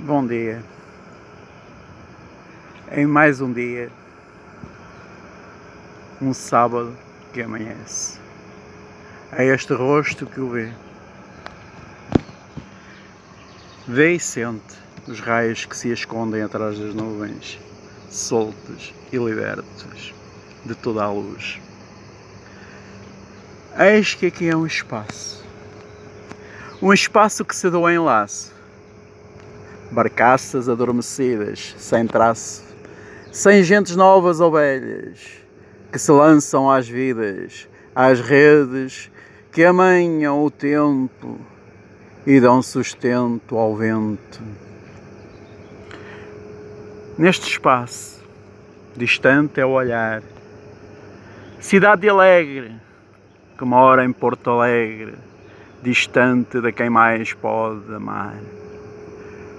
Bom dia. Em mais um dia, um sábado que amanhece. É este rosto que o vê. Vê e sente os raios que se escondem atrás das nuvens, soltos e libertos de toda a luz. Eis que aqui é um espaço. Um espaço que se doa em laço barcaças adormecidas, sem traço, sem gentes novas ou velhas, que se lançam às vidas, às redes, que amanham o tempo e dão sustento ao vento. Neste espaço, distante é o olhar, cidade alegre, que mora em Porto Alegre, distante de quem mais pode amar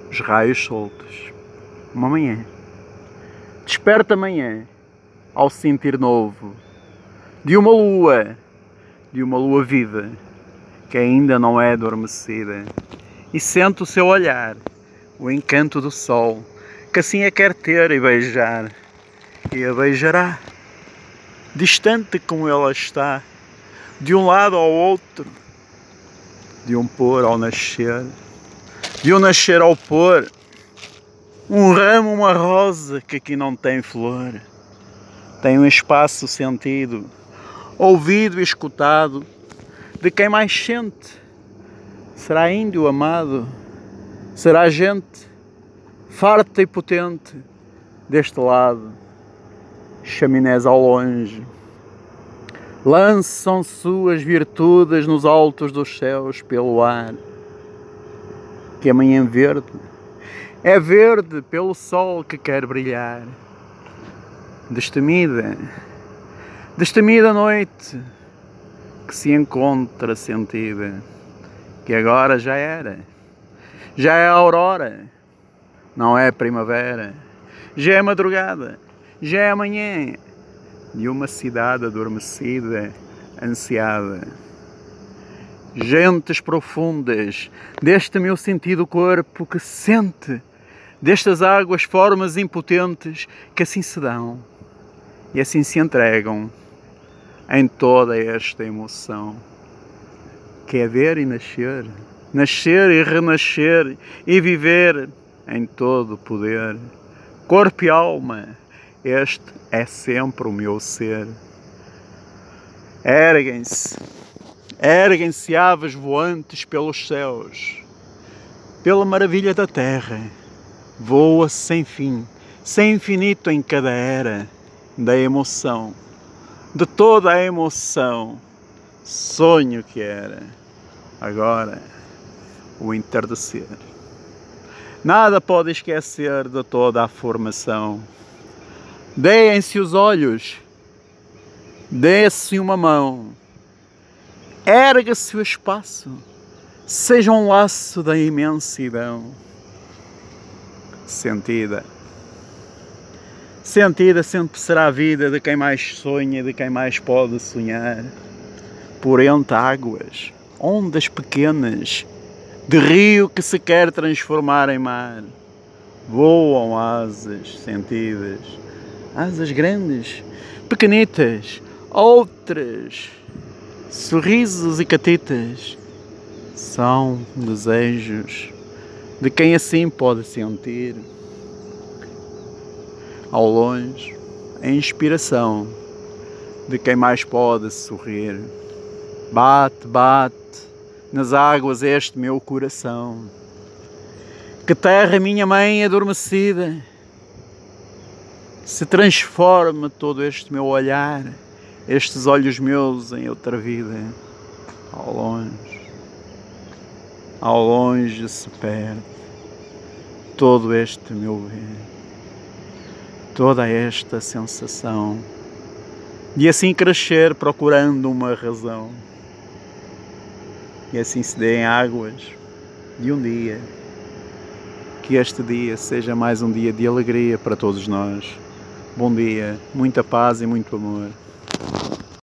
os raios soltos. Uma manhã. Desperta amanhã ao sentir novo de uma lua, de uma lua viva que ainda não é adormecida e sente o seu olhar, o encanto do sol que assim a quer ter e beijar e a beijará distante como ela está de um lado ao outro de um pôr ao nascer Viu nascer ao pôr um ramo, uma rosa que aqui não tem flor. Tem um espaço sentido, ouvido e escutado de quem mais sente. Será índio amado? Será gente farta e potente deste lado? Chaminés ao longe lançam suas virtudes nos altos dos céus pelo ar que amanhã é verde. É verde pelo sol que quer brilhar. Destemida, destemida noite que se encontra sentida, que agora já era, já é aurora, não é primavera, já é madrugada, já é amanhã. De uma cidade adormecida, ansiada gentes profundas, deste meu sentido corpo que sente, destas águas formas impotentes que assim se dão e assim se entregam em toda esta emoção que é ver e nascer, nascer e renascer e viver em todo o poder, corpo e alma, este é sempre o meu ser. Erguem-se Erguem-se aves voantes pelos céus, pela maravilha da terra, voa sem fim, sem infinito em cada era da emoção, de toda a emoção, sonho que era, agora o entardecer. Nada pode esquecer de toda a formação. Deem-se os olhos, dê-se uma mão erga-se o espaço, seja um laço da imensidão. Sentida. Sentida sempre será a vida de quem mais sonha, de quem mais pode sonhar. Por entre águas, ondas pequenas, de rio que se quer transformar em mar. Voam asas sentidas, asas grandes, pequenitas, outras sorrisos e catitas são desejos de quem assim pode sentir. Ao longe, a inspiração de quem mais pode sorrir. Bate, bate nas águas este meu coração. Que terra, minha mãe adormecida, se transforma todo este meu olhar estes olhos meus em outra vida, ao longe, ao longe se perde todo este meu ver, toda esta sensação de assim crescer procurando uma razão e assim se dêem águas de um dia. Que este dia seja mais um dia de alegria para todos nós. Bom dia, muita paz e muito amor.